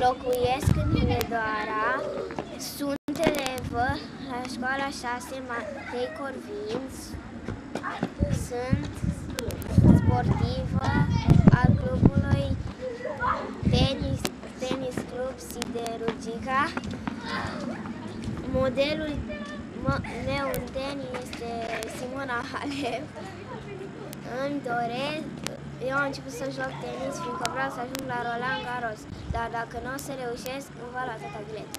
Locuiesc în Hunedoara, sunt elevă la școala 6 Matei Corvinț, sunt sportivă al clubului Tenis, tenis Club Siderurgica. Modelul meu în tenis este Simona Halep. Îmi doresc, eu am început să joc tenis fiindcă vreau să ajung la Roland Garros, dar dacă nu o să reușesc, îmi va lua tata bilet.